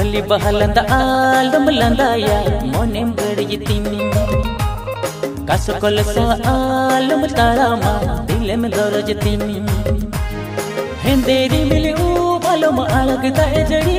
बलि बहलंदा आलम लंदाया मोनेम गड़ियतिनी कसकल सा आलम तारामा दिलम दरजतिनी हेंदेरी मिली ऊ बलम अलग ताए जड़ी।